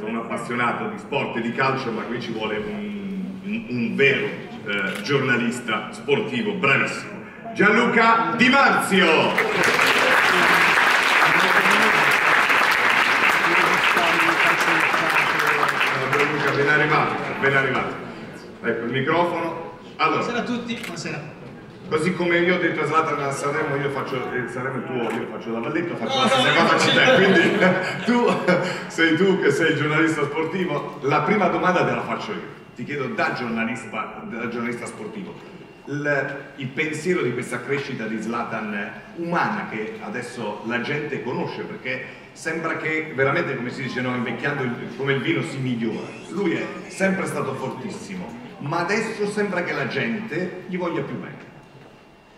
sono un appassionato di sport e di calcio, ma qui ci vuole un, un, un vero eh, giornalista sportivo, bravissimo. Gianluca Di Marzio! Ben arrivato, ben arrivato. Ecco il microfono. Allora, Buonasera a tutti, buonasera. Così come io ho detto a Zlatan a Sanremo, io faccio, eh, Sanremo è tuo, io faccio da Valletto, faccio la sì. te, quindi tu sei tu che sei il giornalista sportivo, la prima domanda te la faccio io, ti chiedo da giornalista, da giornalista sportivo, il, il pensiero di questa crescita di Zlatan umana che adesso la gente conosce perché sembra che veramente come si dice no, invecchiando il- come il vino si migliora, lui è sempre stato fortissimo, ma adesso sembra che la gente gli voglia più bene.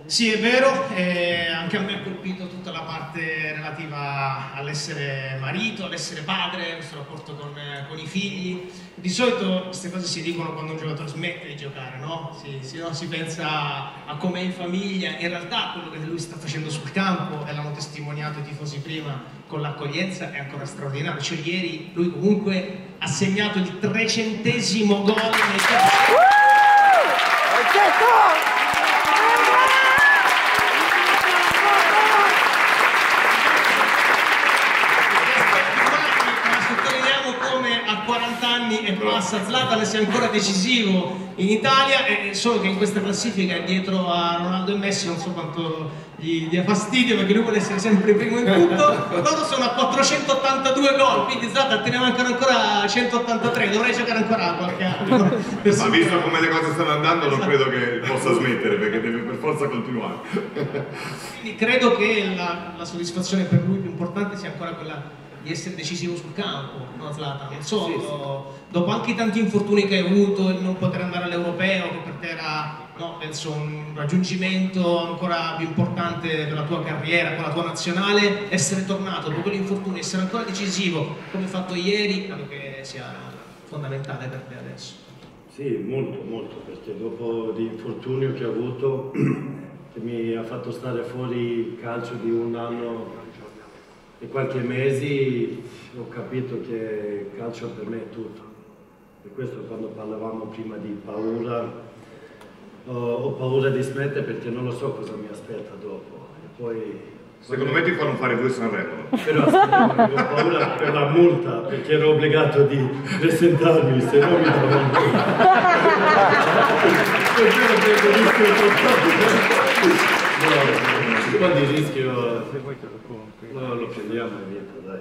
Sì, è vero, eh, anche a me ha colpito tutta la parte relativa all'essere marito, all'essere padre, questo rapporto con, con i figli. Di solito queste cose si dicono quando un giocatore smette di giocare, no? Si, si- no, si pensa a com'è in famiglia, in realtà quello che lui sta facendo sul campo, e l'hanno testimoniato i tifosi prima con l'accoglienza, è ancora straordinario. Cioè ieri lui comunque ha segnato il trecentesimo gol nel ma sottolineiamo come a 40 anni e passa Zlatan sia ancora decisivo in Italia e solo che in questa classifica è dietro a Ronaldo e Messi non so quanto gli dia fastidio perché lui vuole essere sempre primo in tutto loro sono a 482 gol quindi Zlatan te ne mancano ancora 183 dovrei giocare ancora qualche anno Ma visto come le cose stanno andando non credo che possa smettere perché deve per forza continuare. Quindi credo che la, la soddisfazione per lui più importante sia ancora quella di essere decisivo sul campo, no Zlatan? Non so, do- dopo anche i tanti infortuni che hai avuto, il non poter andare all'europeo, che per te era, no, penso, un raggiungimento ancora più importante della tua carriera, con la tua nazionale, essere tornato dopo gli infortuni, essere ancora decisivo, come hai fatto ieri, credo che sia fondamentale per te adesso. Sì, molto, molto, perché dopo l'infortunio che ho avuto, che mi ha fatto stare fuori il calcio di un anno e qualche mesi, ho capito che il calcio per me è tutto. Per questo quando parlavamo prima di paura, ho, paura di smettere perché non lo so cosa mi aspetta dopo. E poi Secondo me ti fanno fare due Sanremo. però aspetta, ho paura per la multa perché ero obbligato di presentarmi, se no mi davano Perché lo po' di rischio no, lo prendiamo e via, dai.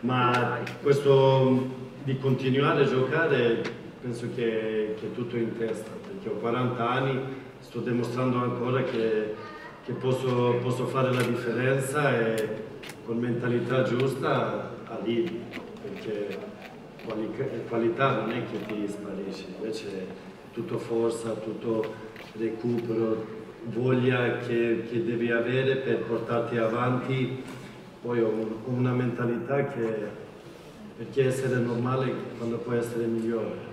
Ma questo di continuare a giocare penso che, che è tutto in testa, perché ho 40 anni, sto dimostrando ancora che, che posso, posso fare la differenza e con mentalità giusta arrivi, perché quali- qualità non è che ti sparisce, invece tutto forza, tutto recupero, voglia che, che devi avere per portarti avanti. Poi ho, un- ho una mentalità che perché essere normale quando puoi essere migliore.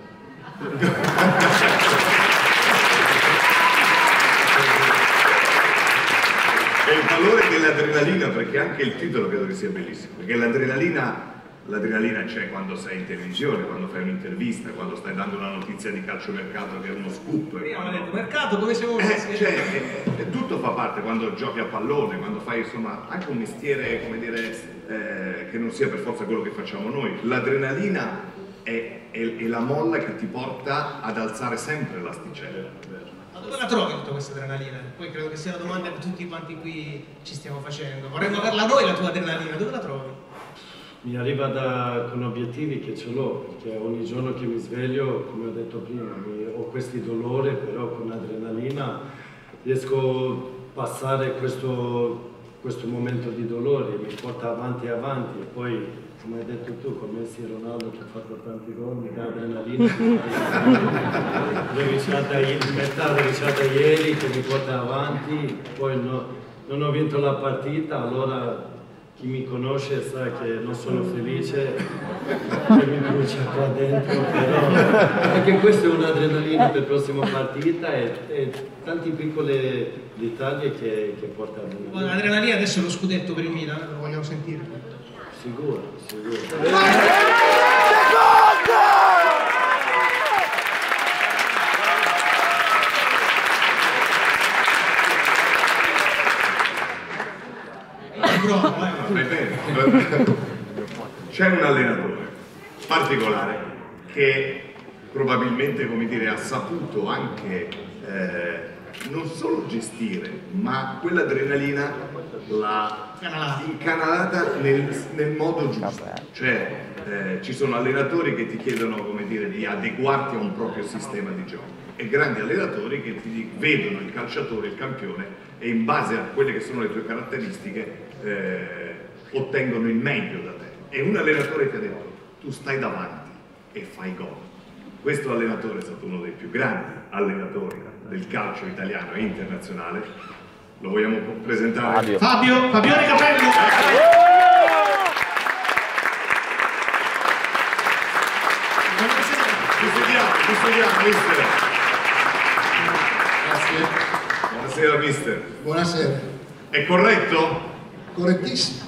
È il valore dell'adrenalina perché anche il titolo credo che sia bellissimo. Perché l'adrenalina, l'adrenalina c'è quando sei in televisione, quando fai un'intervista, quando stai dando una notizia di calciomercato che è uno scoop. Prima quando- detto mercato, come siamo Eh, messi? cioè, eh, tutto fa parte quando giochi a pallone, quando fai insomma anche un mestiere, come dire, eh, che non sia per forza quello che facciamo noi. L'adrenalina è, è- è la molla che ti porta ad alzare sempre l'asticella. Ma dove la trovi tutta questa adrenalina? Poi credo che sia la domanda che tutti quanti qui ci stiamo facendo. Vorremmo averla noi la tua adrenalina, dove la trovi? Mi arriva da- con obiettivi che ce l'ho, perché ogni giorno che mi sveglio, come ho detto prima, ho questi dolori, però con adrenalina riesco a passare questo, questo momento di dolore, mi porta avanti e avanti e poi, come hai detto tu, con Messi e Ronaldo che ha fatto tanti gol, mi dà adrenalina. Iniziata ieri, metà iniziata ieri che mi porta avanti, poi no- non ho vinto la partita, allora chi mi conosce sa che non sono felice, che mi brucia qua dentro, però anche questo è un'adrenalina per la prossima partita e, e tante piccole dettagli che, che porta me. L'adrenalina adesso è lo scudetto per il Milan, lo vogliamo sentire. Sicuro, sicuro. Pronto, c'è un allenatore particolare che probabilmente come dire, ha saputo anche eh, non solo gestire, ma quell'adrenalina l'ha incanalata nel, nel modo giusto. Cioè eh, ci sono allenatori che ti chiedono come dire, di adeguarti a un proprio sistema di gioco e grandi allenatori che ti vedono il calciatore, il campione e in base a quelle che sono le tue caratteristiche eh, ottengono il meglio da te. E un allenatore ti ha detto tu stai davanti e fai gol. Questo allenatore è stato uno dei più grandi allenatori del calcio italiano e internazionale. Lo vogliamo presentare? Fabio, Fabio Fabione Capello. Ci sediamo, mister. Grazie. Buonasera, mister. Buonasera. È corretto? Correttissimo.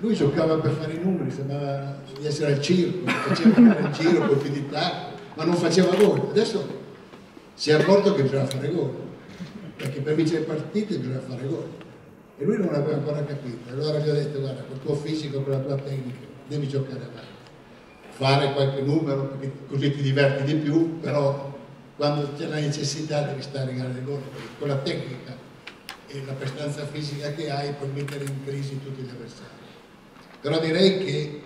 Lui giocava per fare i numeri, sembrava di essere al circo, faceva il giro con più di tacco, ma non faceva gol. Adesso si è accorto che bisogna fare gol, perché per vincere le partite bisogna fare gol. E lui non l'aveva ancora capito. Allora gli ho detto, guarda, col tuo fisico, con la tua tecnica, devi giocare avanti. Fare qualche numero, perché così ti diverti di più, però quando c'è la necessità devi stare in gara di gol, con la tecnica e la prestanza fisica che hai puoi mettere in crisi tutti gli avversari. Però direi che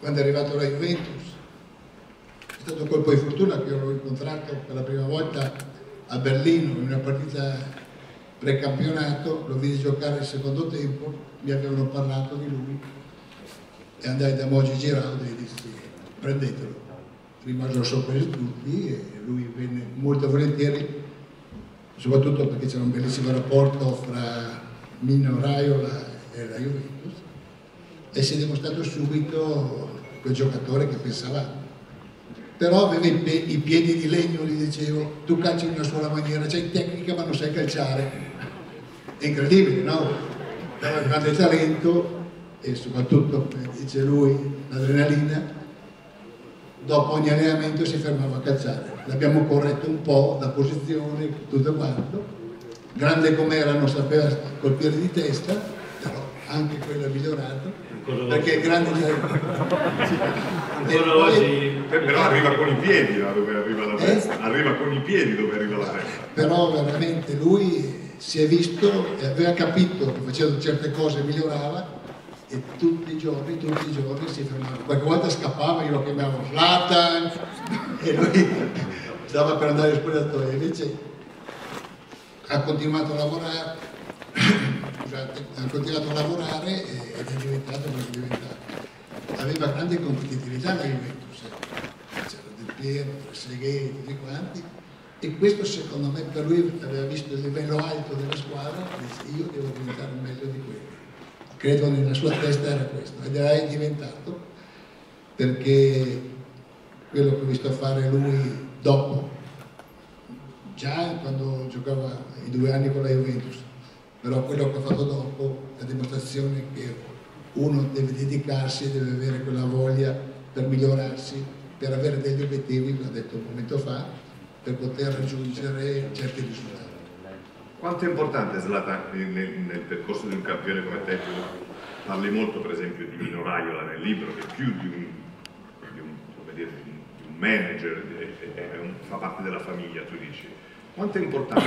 quando è arrivato la Juventus è stato un colpo di fortuna che io l'ho incontrato per la prima volta a Berlino in una partita precampionato, lo vidi giocare il secondo tempo, mi avevano parlato di lui. E andai da Mogi Giraldo e dissi prendetelo. Rimasero sorpresi tutti e lui venne molto volentieri soprattutto perché c'era un bellissimo rapporto fra Mino Raiola e la Juventus e si è dimostrato subito quel giocatore che pensavamo. Però aveva i, piedi di legno, gli dicevo, tu calci in una sola maniera, c'hai tecnica ma non sai calciare. È incredibile, no? Aveva grande talento e soprattutto, come dice lui, l'adrenalina. Dopo ogni allenamento si fermava a calciare. L'abbiamo corretto un po' da posizione, tutto quanto. Grande com'era non sapeva colpire di testa, anche quello è migliorato perché è grande Ancora oggi Eh, Però arriva con i piedi là dove arriva la Eh? testa. Arriva con i piedi dove arriva la testa. però veramente lui si è visto e aveva capito che facendo certe cose migliorava e tutti i giorni, tutti i giorni si fermava. Qualche volta scappava, io lo chiamavo Zlatan e lui stava per andare in spogliatoio, invece ha continuato a lavorare, ha continuato a lavorare ed è diventato quello che è diventato. Aveva grande competitività la Juventus, c'era Del Piero, Trezeguet, tutti quanti, e questo secondo me per lui aveva visto il livello alto della squadra e io devo diventare meglio di quello. Credo nella sua testa era questo ed era diventato perché quello che ho visto fare lui dopo, già quando giocava i due anni con la Juventus, però quello che ha fatto dopo è la dimostrazione che uno deve dedicarsi, deve avere quella voglia per migliorarsi, per avere degli obiettivi, l'ha detto un momento fa, per poter raggiungere certi risultati. Quanto è importante Zlatan nel, nel percorso di un campione come te? Tu Parli molto per esempio di Mino Raiola nel libro, che più di un, di un, dire, di un- di manager, un- fa parte della famiglia, tu dici. Quanto è importante